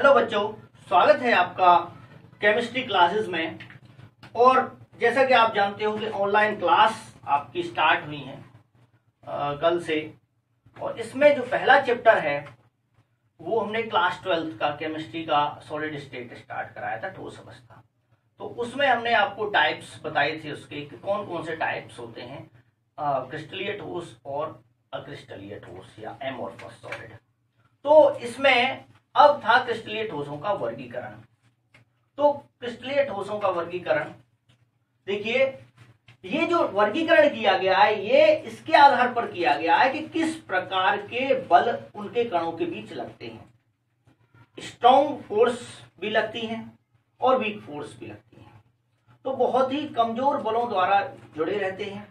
Hello बच्चों स्वागत है आपका केमिस्ट्री क्लासेस में। और जैसा कि आप जानते हो कि ऑनलाइन क्लास आपकी स्टार्ट हुई है आ, कल से। और इसमें जो पहला चैप्टर है वो हमने क्लास ट्वेल्थ का केमिस्ट्री का सॉलिड स्टेट स्टार्ट कराया था ठोस अवस्था तो उसमें हमने आपको टाइप्स बताए थे उसके कि कौन कौन से टाइप्स होते हैं क्रिस्टलीय ठोस और अक्रिस्टलीय ठोस या एमोर्फस सॉलिड तो इसमें अब था क्रिस्टलीय ठोसों का वर्गीकरण। तो क्रिस्टलीय ठोसों का वर्गीकरण, देखिए, ये जो वर्गीकरण किया गया है, ये इसके आधार पर किया गया है कि किस प्रकार के बल उनके कणों के बीच लगते हैं। स्ट्रॉन्ग फोर्स भी लगती हैं और वीक फोर्स भी लगती हैं। तो बहुत ही कमज़ोर बलों द्वारा जुड़े रहते हैं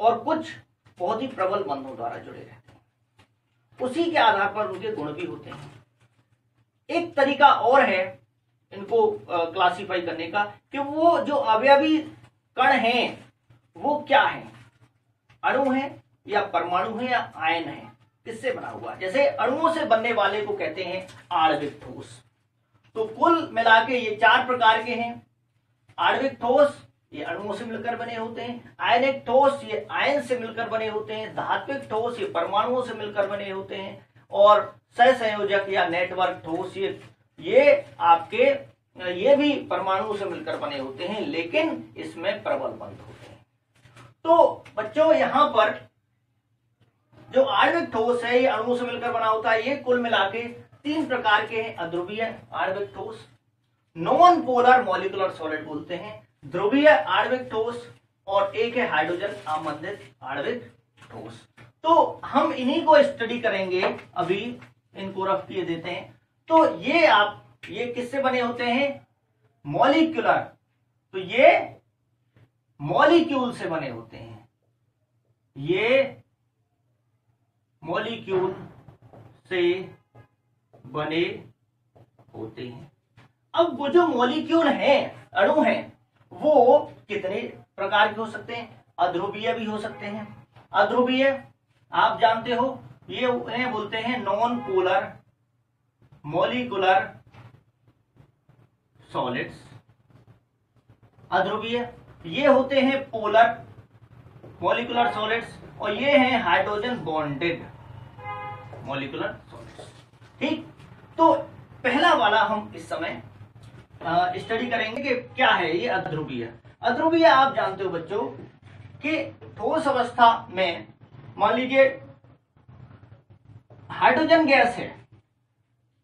और कुछ बहुत ही प्रबल बंधों द्वारा जुड़े रहते हैं। उसी के आधार पर उनके गुण भी होते हैं। एक तरीका और है इनको क्लासिफाई करने का कि वो जो अवयवी कण हैं, वो क्या है? अणु है या परमाणु है या आयन है? किससे बना हुआ? जैसे अणुओं से बनने वाले को कहते हैं आणविक ठोस। तो कुल मिला के ये चार प्रकार के हैं। आणविक ठोस ये अणुओं से मिलकर बने होते हैं, आयनिक ठोस, ये आयन से मिलकर बने होते हैं, धात्विक ठोस, ये परमाणुओं से मिलकर बने होते हैं, और सहसंयोजक या नेटवर्क ठोस, ये ये आपके, ये भी परमाणुओं से मिलकर बने होते हैं, लेकिन इसमें प्रबल बंध होते हैं। तो बच्चों, यहाँ पर जो आणविक ठोस है, ये अणुओं से मिलकर बना होता है, ये कुल मिला के तीन प्रकार के हैं, अध्रुवीय, आणविक ठोस, नॉन पोलर मॉलिकुलर सॉलिड बोलते हैं ध्रुवीय आणविक ठोस और एक है हाइड्रोजन आबंधित आणविक ठोस। तो हम इन्हीं को स्टडी करेंगे, अभी इनको रफ किए देते हैं। तो ये आप, ये किससे बने होते हैं? मॉलिक्यूलर तो ये मॉलिक्यूल से बने होते हैं। ये मॉलिक्यूल से बने होते हैं। अब वो जो मॉलिक्यूल हैं, अणु हैं वो कितने प्रकार के हो सकते हैं? अध्रुवीय भी हो सकते हैं। अध्रुवीय, आप जानते हो, ये उन्हें बोलते हैं नॉन पोलर मोलिकुलर सॉलिड्स अध्रुवीय, ये होते हैं पोलर मोलिकुलर सॉलिड्स और ये हैं हाइड्रोजन बॉन्डेड मोलिकुलर सॉलिड्स ठीक? तो पहला वाला हम इस समय स्टडी करेंगे कि क्या है ये अध्रुवीय। अध्रुवीय आप जानते हो बच्चों कि ठोस अवस्था में मान लीजिए हाइड्रोजन गैस है।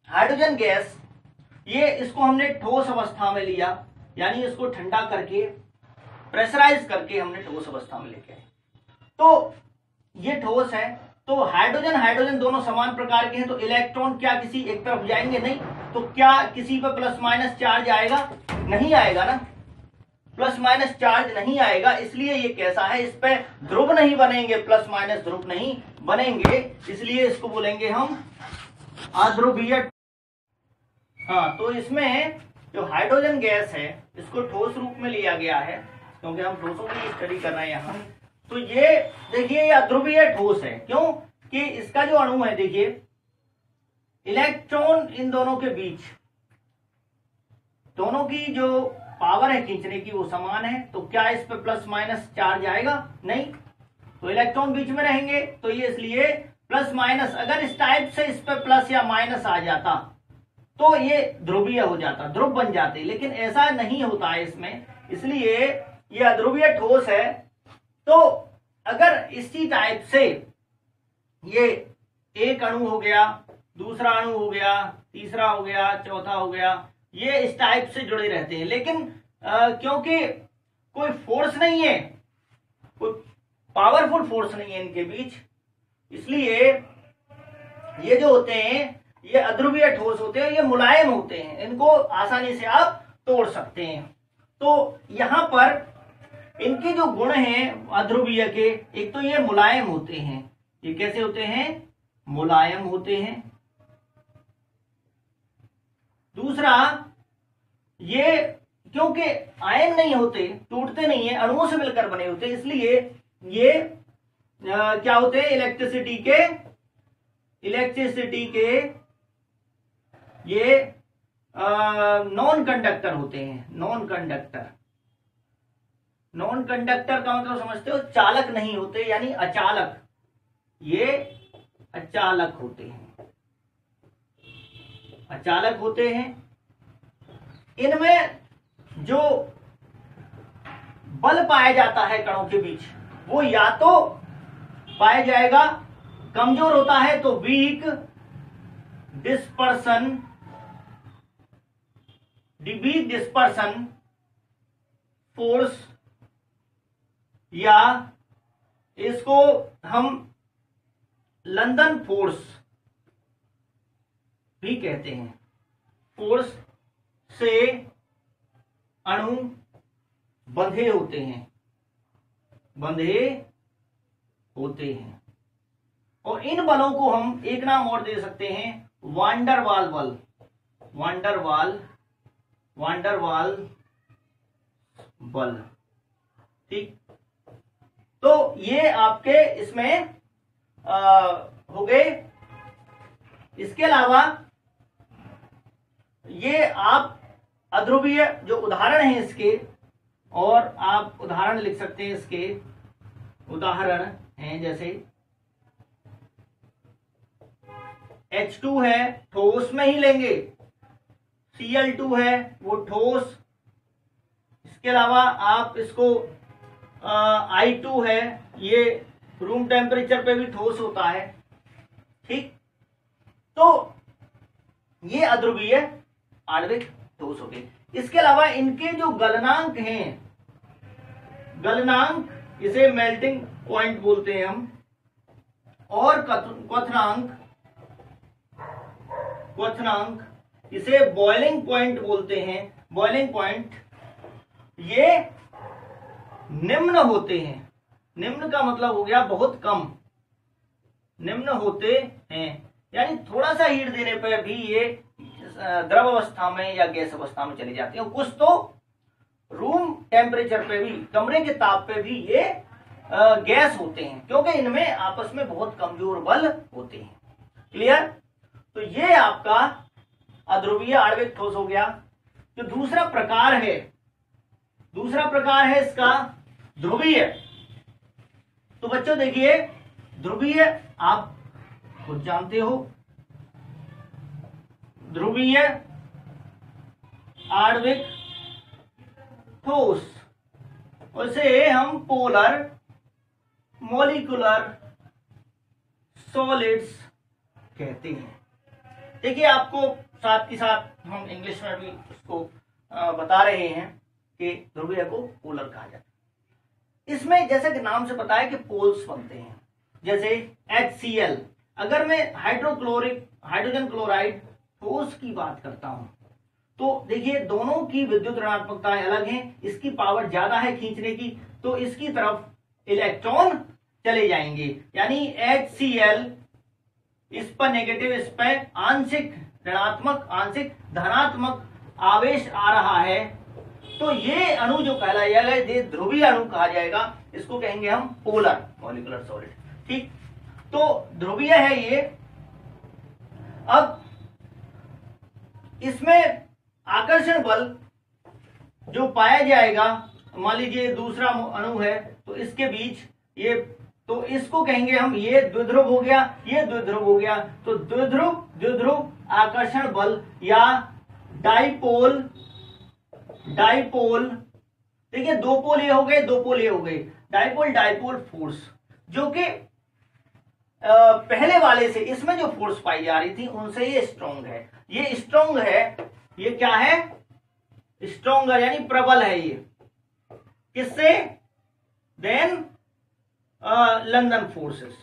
हाइड्रोजन गैस ये इसको हमने ठोस अवस्था में लिया, यानी इसको ठंडा करके प्रेशराइज करके हमने ठोस अवस्था में लेके तो ये ठोस है तो हाइड्रोजन हाइड्रोजन दोनों समान प्रकार के हैं तो इलेक्ट्रॉन क्या किसी एक तरफ़ जाएँगे? नहीं तो क्या किसी पर प्लस माइनस चार्ज आएगा? नहीं आएगा ना। प्लस माइनस चार्ज नहीं आएगा, इसलिए ये कैसा है? इस पर ध्रुव नहीं बनेंगे प्लस माइनस ध्रुव नहीं बनेंगे, इसलिए इसको बोलेंगे हम अध्रुवीय। हाँ तो इसमें जो हाइड्रोजन गैस है, इसको ठोस रूप में लिया गया है, क्योंकि हम ठोसों की स्टडी कर रहे हैं यहाँ। तो ये, देखिए, ये अध्रुवीय ठोस है। क्यों? कि इसका जो अणु है, देखिए इलेक्ट्रॉन इन दोनों के बीच, दोनों की जो पावर है खींचने की वो समान है तो क्या इस पे प्लस माइनस चार्ज आएगा? नहीं। तो इलेक्ट्रॉन बीच में रहेंगे तो ये इसलिए प्लस माइनस अगर इस टाइप से इस पे प्लस या माइनस आ जाता तो ये ध्रुवीय हो जाता, ध्रुव बन जाते। लेकिन ऐसा नहीं होता है इसमें, इसलिए ये अध्रुवीय ठोस है। तो अगर इसी टाइप से ये एक अणु हो गया दूसरा अणु हो गया, तीसरा हो गया, चौथा हो गया, ये इस टाइप से जुड़े रहते हैं। लेकिन क्योंकि कोई फोर्स नहीं है, कोई पावरफुल फोर्स नहीं है इनके बीच, इसलिए ये जो होते हैं, ये अध्रुवीय ठोस होते हैं, ये मुलायम होते हैं। इनको आसानी से आप तोड़ सकते हैं। तो यहाँ पर इनके जो गुण हैं, अध्रुवीय के, एक तो ये मुलायम होते हैं। ये कैसे होते हैं? मुलायम होते हैं। दूसरा ये क्योंकि आयन नहीं होते टूटते नहीं है अणुओं से मिलकर बने होते इसलिए ये आ, क्या होते हैं इलेक्ट्रिसिटी के इलेक्ट्रिसिटी के ये नॉन कंडक्टर होते हैं नॉन कंडक्टर नॉन कंडक्टर का मतलब समझते हो चालक नहीं होते यानी अचालक। ये अचालक होते हैं। अचालक होते हैं। इनमें जो बल पाया जाता है कणों के बीच, वो या तो पाया जाएगा, कमज़ोर होता है तो weak dispersion weak dispersion force या इसको हम लंदन फोर्स भी कहते हैं। फोर्स से अणु बंधे होते हैं। बंधे होते हैं। और इन बलों को हम एक नाम और दे सकते हैं वांडरवाल बल। वांडरवाल वांडरवाल बल। ठीक? तो ये आपके इसमें आ, हो गए। इसके अलावा ये आप अध्रुवीय जो उदाहरण है इसके, और आप उदाहरण लिख सकते हैं इसके उदाहरण हैं, जैसे H2 है, ठोस में ही लेंगे। Cl2 है, वो ठोस। इसके अलावा आप इसको आई टू है, ये रूम टेम्परेचर पे भी ठोस होता है। ठीक? तो ये अध्रुवीय आणविक ठोस हो गए। इसके अलावा इनके जो गलनांक हैं, गलनांक इसे मेल्टिंग पॉइंट बोलते हैं हम, और क्वथनांक क्वथनांक इसे बॉइलिंग पॉइंट बोलते हैं। बॉइलिंग पॉइंट ये निम्न होते हैं। निम्न का मतलब हो गया बहुत कम। निम्न होते हैं। यानी थोड़ा सा हीट देने पर भी ये द्रव अवस्था में या गैस अवस्था में चली जाती है। कुछ तो रूम टेम्परेचर पे भी, कमरे के ताप पे भी ये गैस होते हैं, क्योंकि इनमें आपस में बहुत कमज़ोर बल होते हैं। क्लियर तो ये आपका अध्रुवीय आणविक ठोस हो गया। जो दूसरा प्रकार है, दूसरा प्रकार है इसका ध्रुवीय। तो बच्चों देखिए, ध्रुवीय आप खुद जानते हो ध्रुवीय आणविक ठोस। उसे हम पोलर मोलिकुलर सॉलिड्स कहते हैं। देखिए, आपको साथ के साथ हम इंग्लिश में भी उसको बता रहे हैं कि ध्रुवीय को पोलर कहा जाता है। इसमें जैसे कि नाम से है कि पोल्स बनते हैं। जैसे एचसीएल अगर मैं हाइड्रोक्लोरिक हाइड्रोजन क्लोराइड ठोस की बात करता हूँ। तो देखिए, दोनों की विद्युत ऋणात्मकताएँ अलग हैं, इसकी पावर ज़्यादा है खींचने की तो इसकी तरफ़ इलेक्ट्रॉन चले जाएँगे। यानी एच सी एल इस पर नेगेटिव इस पर आंशिक, ऋणात्मक, आंशिक, धनात्मक आवेश आ रहा है। तो ये अणु जो कहलाएगा ये ध्रुवीय अणु कहा जाएगा। इसको कहेंगे हम पोलर मॉलिकुलर सॉलिड ठीक? तो ध्रुवीय है ये। अब इसमें आकर्षण बल जो पाया जाएगा, मान लीजिए दूसरा अणु है तो इसके बीच ये तो इसको कहेंगे हम, ये द्विध्रुव हो गया, ये द्विध्रुव हो गया तो द्विध्रुव द्विध्रुव आकर्षण बल या डाइपोल डाइपोल, देखिए दो पोल ये हो गए, दो पोल ये हो गए, डाइपोल डाइपोल फोर्स, जो कि पहले वाले से, इसमें जो फोर्स पाई जा रही थी, उनसे ये स्ट्रॉन्ग है। ये स्ट्रॉन्ग है, ये क्या है? स्ट्रॉन्गर यानी प्रबल है ये। किससे? देन लंदन फोर्सेस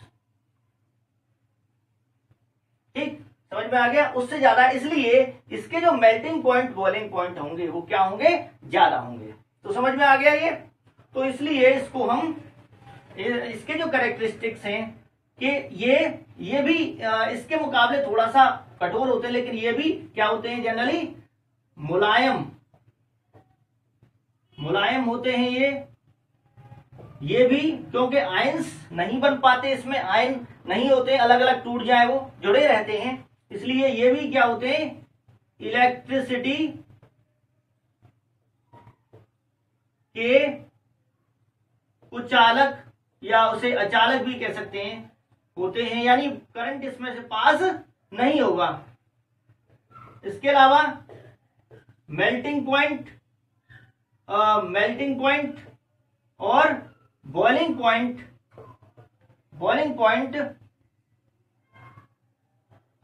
ठीक? समझ में आ गया? उससे ज़्यादा इसलिए, इसके जो मेल्टिंग पॉइंट बॉइलिंग पॉइंट होंगे, वो क्या होंगे? ज़्यादा होंगे। तो समझ में आ गया ये? तो इसलिए इसको हम इसके जो करेक्टरिस्टिक्स हैं कि ये ये भी इसके मुकाबले थोड़ा सा कठोर होते हैं, लेकिन ये भी क्या होते हैं जनरली मुलायम। मुलायम होते हैं ये। ये भी, क्योंकि आयंस नहीं बन पाते इसमें आयन नहीं होते अलग अलग टूट जाए वो, जुड़े रहते हैं। इसलिए ये भी क्या होते हैं? इलेक्ट्रिसिटी के कुचालक या उसे अचालक भी कह सकते हैं। होते हैं, यानी करंट इसमें से पास नहीं होगा। इसके अलावा मेल्टिंग पॉइंट मेल्टिंग पॉइंट और बॉइलिंग पॉइंट बॉइलिंग पॉइंट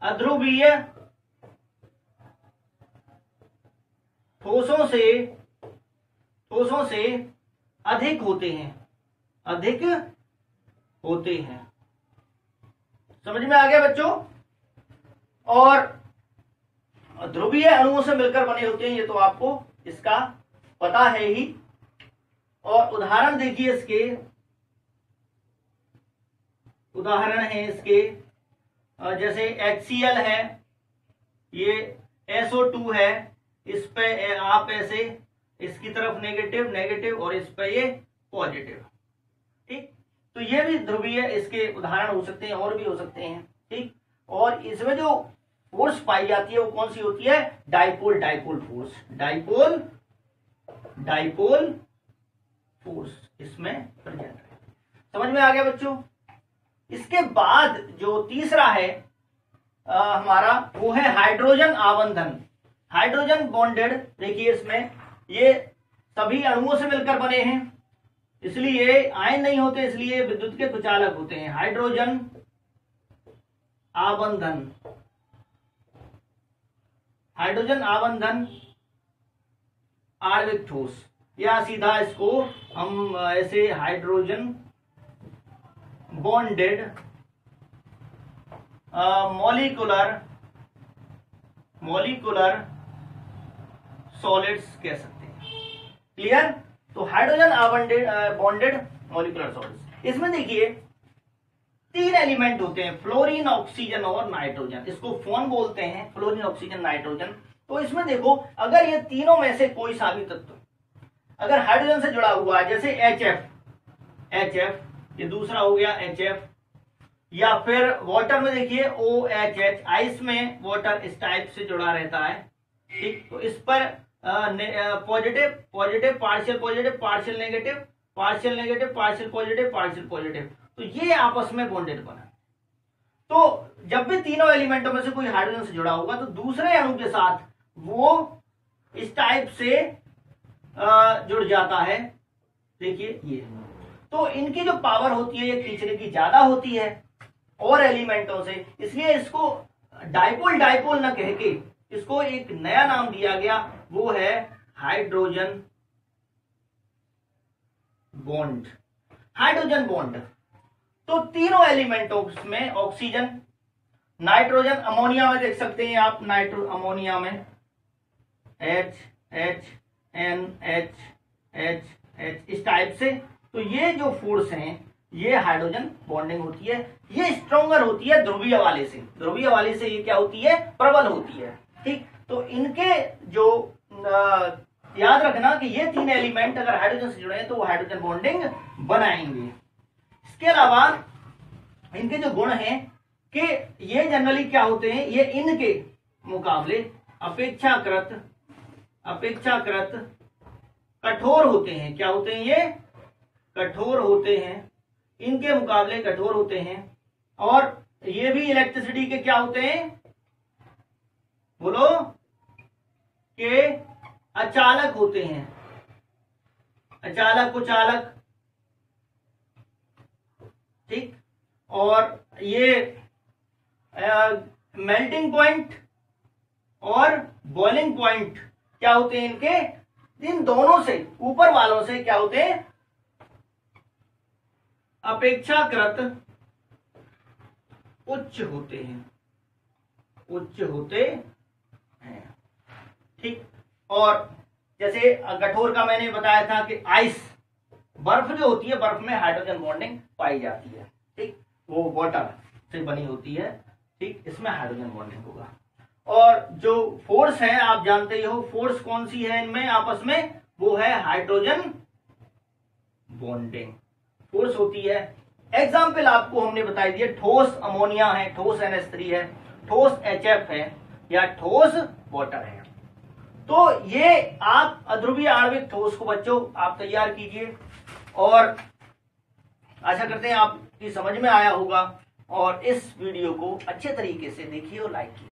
अध्रुवीय ठोसों से ठोसों से अधिक होते हैं, अधिक होते हैं। समझ में आ गया बच्चों? और ध्रुवीय अणुओं से मिलकर बने होते हैं, ये तो आपको इसका पता है ही। और उदाहरण देखिए इसके। उदाहरण है इसके। जैसे HCl है, ये SO2 है, इस पे आप ऐसे, इसकी तरफ़ नेगेटिव नेगेटिव और इस पे ये पॉजिटिव ठीक? तो ये भी ध्रुवीय इसके उदाहरण हो सकते हैं और भी हो सकते हैं ठीक? और इसमें जो फोर्स पाई जाती है वो कौन सी होती है? Dipole dipole force dipole dipole force इसमें प्रेजेंट समझ में आ गया बच्चों? इसके बाद जो तीसरा है आ, हमारा वो है हाइड्रोजन आवंधन। हाइड्रोजन बॉन्डेड देखिए इसमें ये सभी अणुओं से मिलकर बने हैं। इसलिए आयन नहीं होते, इसलिए विद्युत के कुचालक होते हैं। हाइड्रोजन आबंधन हाइड्रोजन आबंधन आणविक ठोस या सीधा इसको हम, ऐसे hydrogen, bonded molecular molecular solids कह सकते हैं। क्लियर? तो हाइड्रोजन बॉन्डेड मॉलिकुलर सॉलिड्स इसमें देखिए, तीन एलिमेंट होते हैं फ्लोरीन ऑक्सीजन और नाइट्रोजन इसको फ़ोन बोलते हैं फ्लोरीन ऑक्सीजन नाइट्रोजन तो इसमें देखो, अगर ये तीनों में से कोई साबित तत्व, अगर हाइड्रोजन से जुड़ा हुआ है जैसे एच एफ़ एच एफ़ ये दूसरा हो गया एच एफ़ या फिर वाटर में देखिए ओ एच एच आइस में वाटर इस टाइप से जुड़ा रहता है, ठीक? तो इस पर positive positive partial positive partial negative partial negative partial positive partial positive तो ये आपस में बॉन्डेड बना। तो जब भी तीनों एलिमेंटों में से कोई हाइड्रोजन से जुड़ा होगा तो दूसरे अणु के साथ वो इस टाइप से जुड़ जाता है। देखिए ये। तो इनकी जो पावर होती है, ये खींचने की ज़्यादा होती है और एलिमेंटों से। इसलिए इसको डाइपोल डाइपोल न कह के इसको एक नया नाम दिया गया। वो है हाइड्रोजन बॉन्ड हाइड्रोजन बॉन्ड तो तीनों एलिमेंटों में ऑक्सीजन नाइट्रोजन अमोनिया में देख सकते हैं आप नाइट्रो अमोनिया में. H H N H H H इस टाइप से. तो ये जो फोर्स हैं, ये हाइड्रोजन बॉन्डिंग होती है. ये स्ट्रोंगर होती है ध्रुवीय वाले से. ध्रुवीय वाले से ये क्या होती है? प्रबल होती है. ठीक? तो इनके जो याद रखना कि ये तीन एलिमेंट अगर हाइड्रोजन से जुड़े हैं तो वो हाइड्रोजन बॉन्डिंग बनाएँगे। इसके अलावा इनके जो गुण हैं कि ये जनरली क्या होते हैं? ये इनके मुकाबले अपेक्षाकृत अपेक्षाकृत कठोर होते हैं। क्या होते हैं ये? कठोर होते हैं। इनके मुकाबले कठोर होते हैं। और ये भी इलेक्ट्रिसिटी के क्या होते हैं? बोलो। के अचालक होते हैं। अचालक, उचालक। ठीक? और ये मेल्टिंग पॉइंट और बॉइलिंग पॉइंट क्या होते हैं इनके? इन दोनों से, ऊपर वालों से क्या होते हैं? अपेक्षाकृत उच्च होते हैं। उच्च होते हैं। ठीक? और जैसे कठोर का मैंने बताया था कि आइस बर्फ़ जो होती है, बर्फ़ में हाइड्रोजन बॉन्डिंग पाई जाती है, ठीक? वो वाटर से बनी होती है, ठीक? इसमें हाइड्रोजन बॉन्डिंग होगा। और जो फोर्स है, आप जानते ही हो फोर्स कौन सी है इनमें, आपस में? वो है हाइड्रोजन बॉन्डिंग फोर्स होती है। एग्ज़ाम्पल आपको हमने बताई दिया ठोस अमोनिया है, ठोस एन है, ठोस HF है, या ठोस वाटर है। तो ये आप अध्रुवीय आणविक ठोस को बच्चों आप तैयार कीजिए। और आशा करते हैं आपकी समझ में आया होगा। और इस वीडियो को अच्छे तरीके से देखिए और लाइक कीजिए